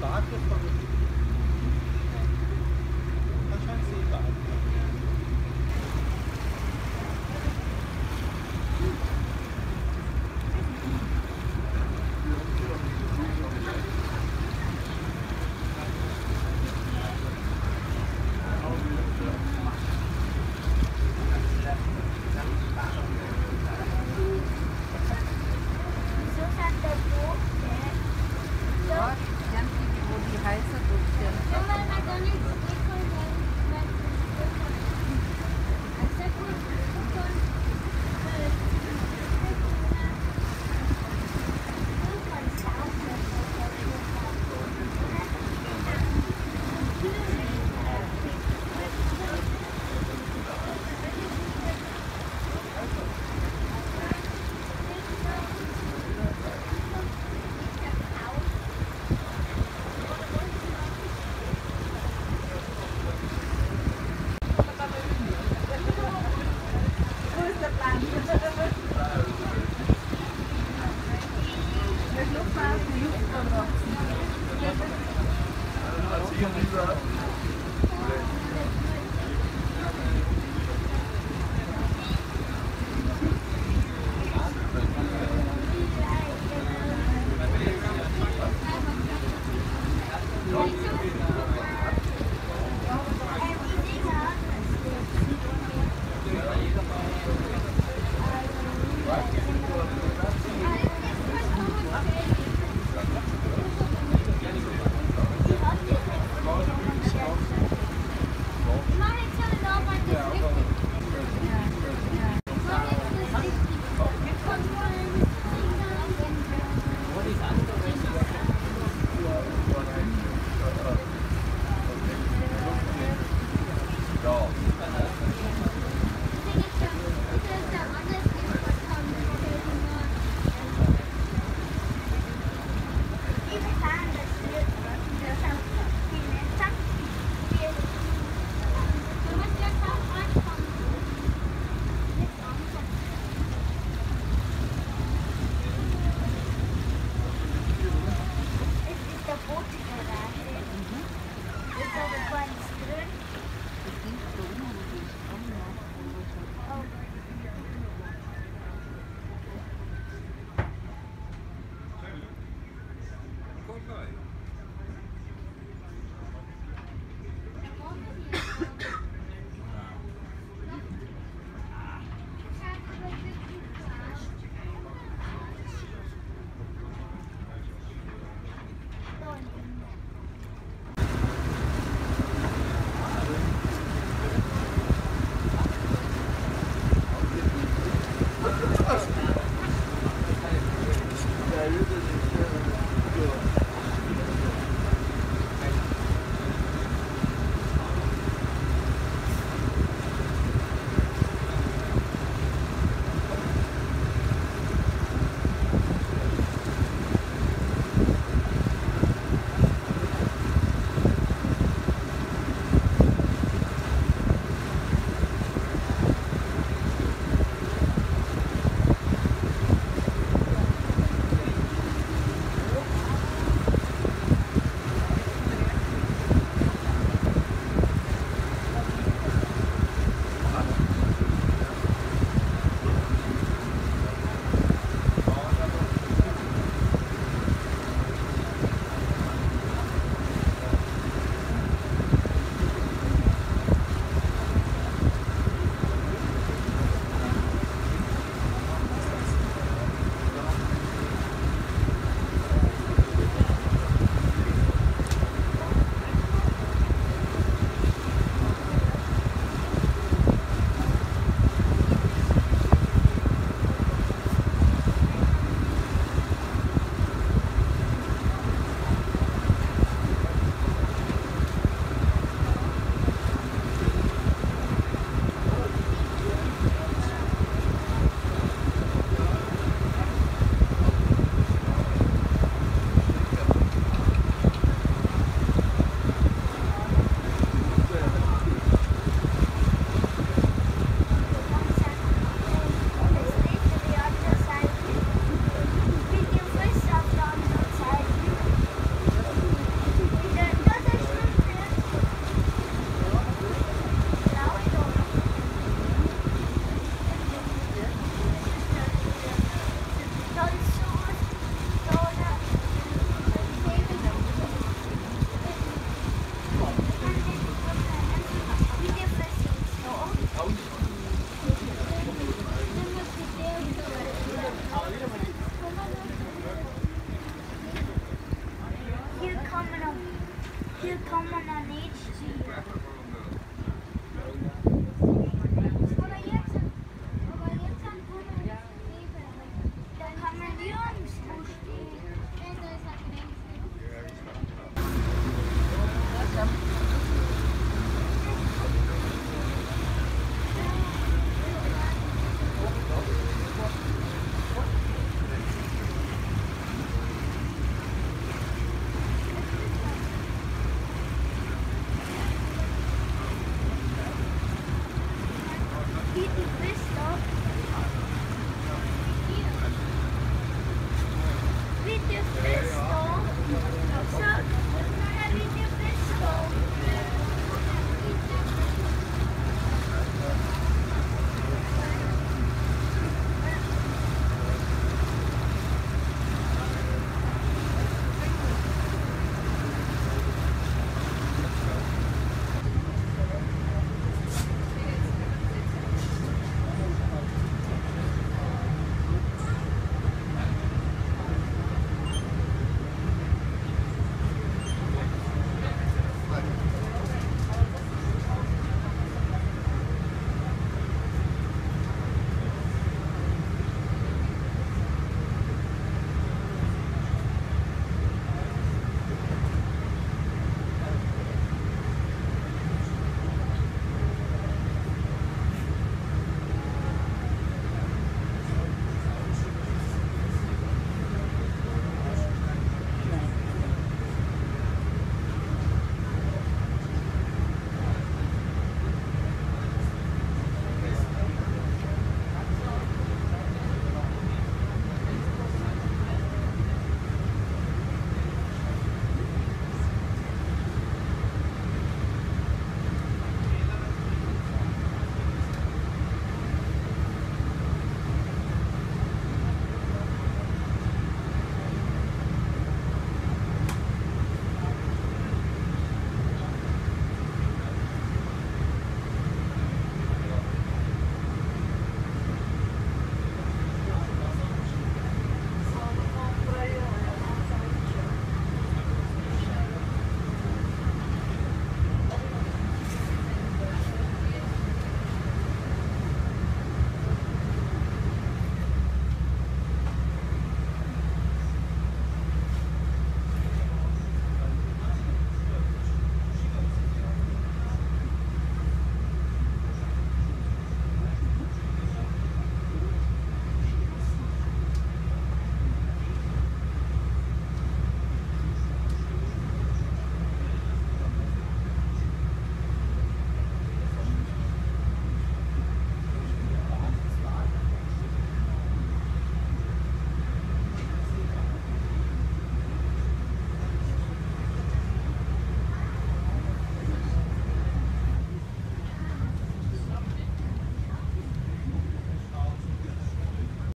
Staat des coming on, he'll come on each seat.